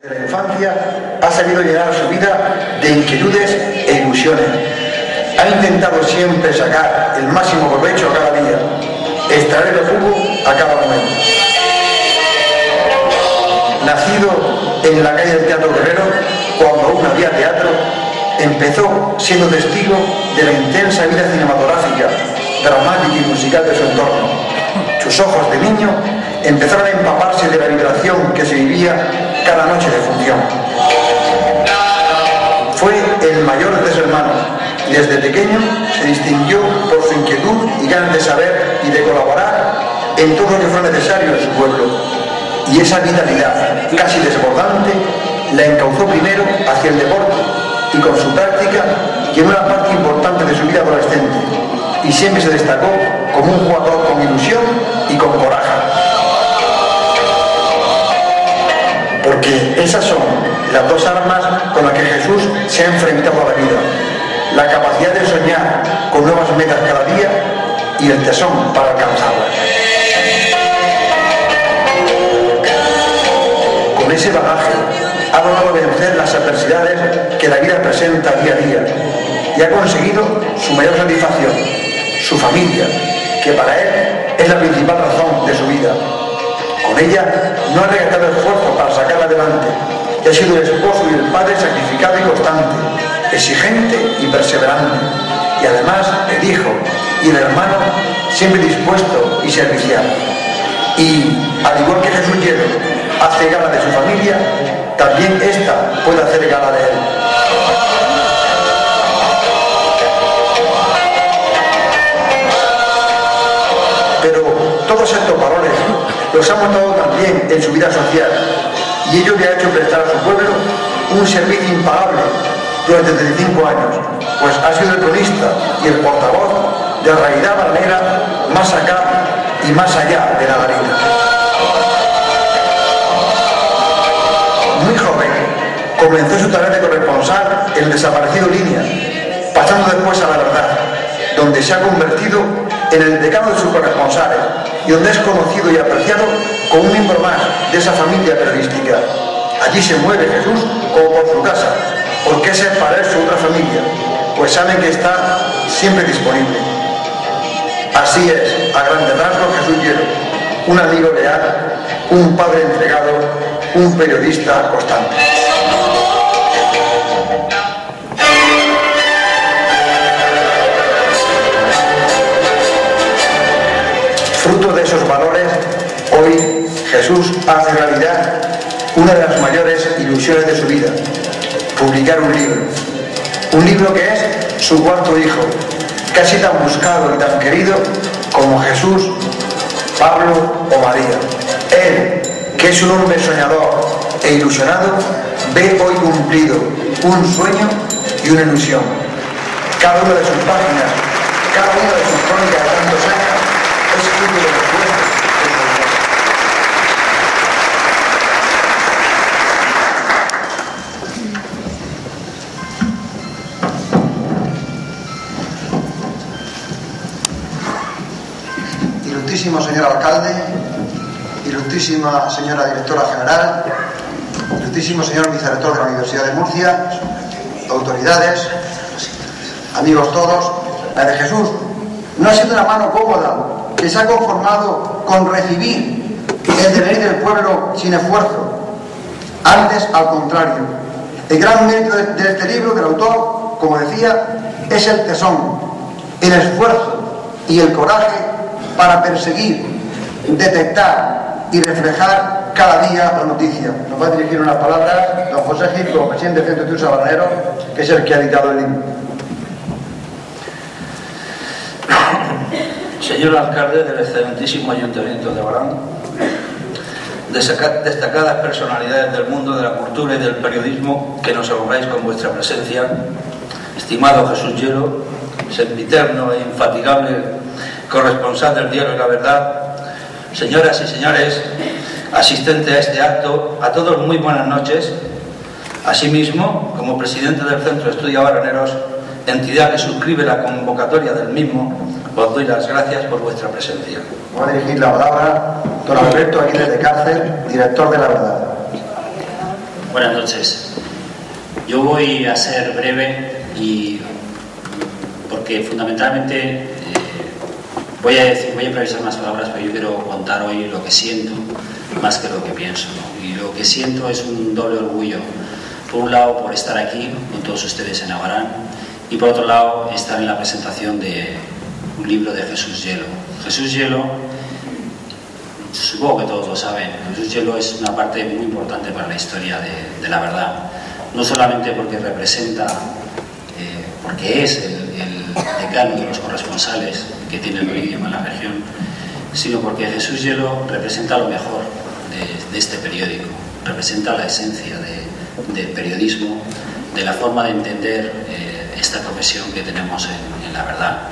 De la infancia ha sabido llenar su vida de inquietudes e ilusiones. Ha intentado siempre sacar el máximo provecho a cada día, extraer el jugo a cada momento. Nacido en la calle del Teatro Guerrero, cuando aún había teatro, empezó siendo testigo de la intensa vida cinematográfica, dramática y musical de su entorno. Sus ojos de niño empezaron a empaparse de la vibración que se vivía cada noche de función. Fue el mayor de sus hermanos y desde pequeño se distinguió por su inquietud y ganas de saber y de colaborar en todo lo que fue necesario en su pueblo. Y esa vitalidad casi desbordante la encauzó primero hacia el deporte y con su práctica en una parte importante de su vida adolescente y siempre se destacó como un jugador con ilusión y con coraje. Esas son las dos armas con las que Jesús se ha enfrentado a la vida. La capacidad de soñar con nuevas metas cada día y el tesón para alcanzarlas. Con ese bagaje ha logrado vencer las adversidades que la vida presenta día a día y ha conseguido su mayor satisfacción, su familia, que para él es la principal razón de su vida ella no ha regalado esfuerzo para sacarla adelante y ha sido el esposo y el padre sacrificado y constante, exigente y perseverante. Y además el hijo y el hermano siempre dispuesto y servicial. Y al igual que Jesús Lleno hace gala de su familia, también esta puede hacer gala de él. Los ha mostrado también en su vida social. Y ello le ha hecho prestar a su pueblo un servicio impagable durante 35 años, pues ha sido el cronista y el portavoz de la realidad balanera más acá y más allá de la garita. Muy joven, comenzó su tarea de corresponsal en el desaparecido Línea, pasando después a la verdad, donde se ha convertido en el decano de sus corresponsales y donde es conocido y apreciado de esa familia periodística. Allí se mueve Jesús como por su casa, porque esa es para él su otra familia, pues saben que está siempre disponible. Así es, a grandes rasgos Jesús Hielo, un amigo leal, un padre entregado, un periodista constante. Fruto de esos valores, Jesús hace realidad una de las mayores ilusiones de su vida, publicar un libro. Un libro que es su cuarto hijo, casi tan buscado y tan querido como Jesús, Pablo o María. Él, que es un hombre soñador e ilusionado, ve hoy cumplido un sueño y una ilusión. Cada una de sus páginas, cada una de sus crónicas de tantos años Ilustrísimo señor alcalde, ilustrísima señora directora general, ilustrísimo señor vicerrector de la Universidad de Murcia, autoridades, amigos todos, la de Jesús no ha sido una mano cómoda que se ha conformado con recibir el deber del pueblo sin esfuerzo. Antes, al contrario. El gran mérito de, este libro, del autor, como decía, es el tesón, el esfuerzo y el coraje para perseguir, detectar y reflejar cada día la noticia. Nos va a dirigir unas palabras don José Gil, como presidente del Centro de Sabanero, que es el que ha editado el libro. Señor alcalde del excelentísimo Ayuntamiento de Barán, destacadas personalidades del mundo de la cultura y del periodismo que nos honráis con vuestra presencia, estimado Jesús Hielo, sempiterno e infatigable corresponsal del diario La Verdad, señoras y señores, asistente a este acto, a todos muy buenas noches. Asimismo, como presidente del Centro de Estudios Baraneros, entidad que suscribe la convocatoria del mismo, os doy las gracias por vuestra presencia. Voy a dirigir la palabra don Alberto Aguirre de Cárcel, director de La Verdad. Buenas noches. Yo voy a ser breve y porque fundamentalmente voy a decir, voy a improvisar unas palabras, pero yo quiero contar hoy lo que siento más que lo que pienso. Y lo que siento es un doble orgullo. Por un lado, por estar aquí con todos ustedes en Abarán y por otro lado, estar en la presentación de un libro de Jesús Hielo. Jesús Hielo supongo que todos lo saben, Jesús Hielo es una parte muy importante para la historia de, la verdad. No solamente porque representa, eh, porque es el, decano de los corresponsales que tiene el idioma en la región, sino porque Jesús Hielo representa lo mejor de, este periódico, representa la esencia del periodismo, de la forma de entender eh, esta profesión que tenemos en, la verdad.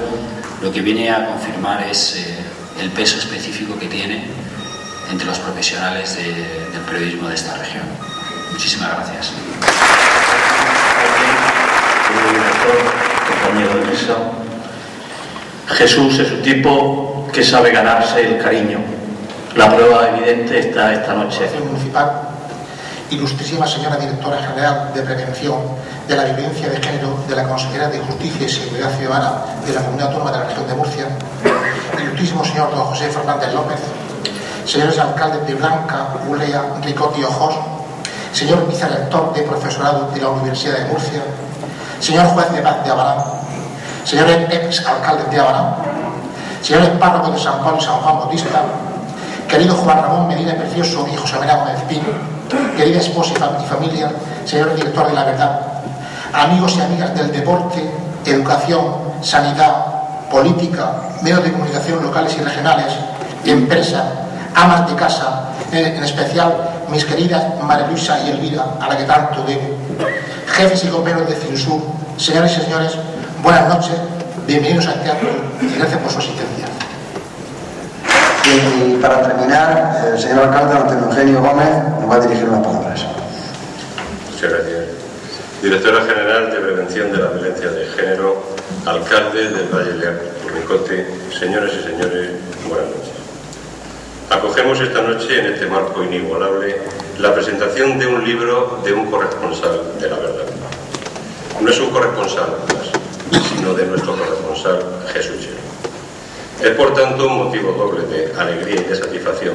Lo que viene a confirmar es eh, el peso específico que tiene entre los profesionales del periodismo de esta región. Muchísimas gracias. Jesús es un tipo que sabe ganarse el cariño. La prueba evidente está esta noche. Municipal, ilustrísima señora directora general de Prevención de la Violencia de Género de la Consejera de Justicia y Seguridad Ciudadana de la Comunidad Autónoma de la Región de Murcia, ilustrísimo señor don José Fernández López, señores alcaldes de Blanca, Ulea, Ricotti y Ojos, señor vicerrector de profesorado de la Universidad de Murcia, señor juez de paz de Abarán, señores ex alcaldes de Abarán, señores párrocos de San Juan y San Juan Bautista, querido Juan Ramón Medina Precioso y José María Gómez Pino, querida esposa y familia, señor director de La Verdad, amigos y amigas del deporte, educación, sanidad, política, medios de comunicación locales y regionales, empresa, amas de casa, en especial mis queridas María Luisa y Elvira, a la que tanto debo, jefes y compañeros de Cinsur, señores y señores, buenas noches, bienvenidos al teatro y gracias por su asistencia. Y para terminar, el señor alcalde Antonio Eugenio Gómez nos va a dirigir unas palabras. Muchas gracias. Directora General de Prevención de la Violencia de Género, alcalde del Valle de Turricote, señores y señores, buenas noches. Acogemos esta noche, en este marco inigualable, la presentación de un libro de un corresponsal de la verdad. No es un corresponsal sino de nuestro corresponsal Jesús Es por tanto un motivo doble de alegría y de satisfacción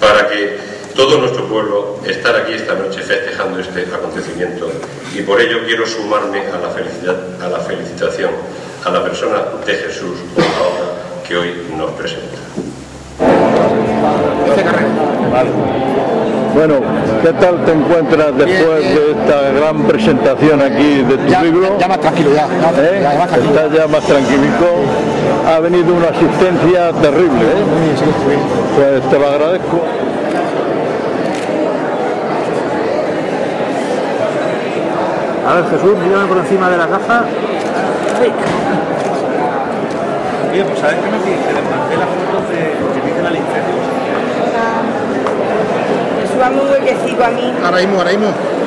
para que todo nuestro pueblo estar aquí esta noche festejando este acontecimiento. Y por ello quiero sumarme a la, felicidad, a la felicitación a la persona de Jesús obra que hoy nos presenta. Bueno, ¿qué tal te encuentras después de esta gran presentación aquí de tu libro? Ya más tranquilo, ya. ¿Eh? ya Estás ya más tranquilico. Ha venido una asistencia terrible, ¿eh? Pues te lo agradezco. A ver, Jesús, mírame por encima de la caja. Oye, pues ¿sabes qué me dice? Le mandé las fotos de lo que dice la huequecito a mí. Ahora mismo, ahora mismo.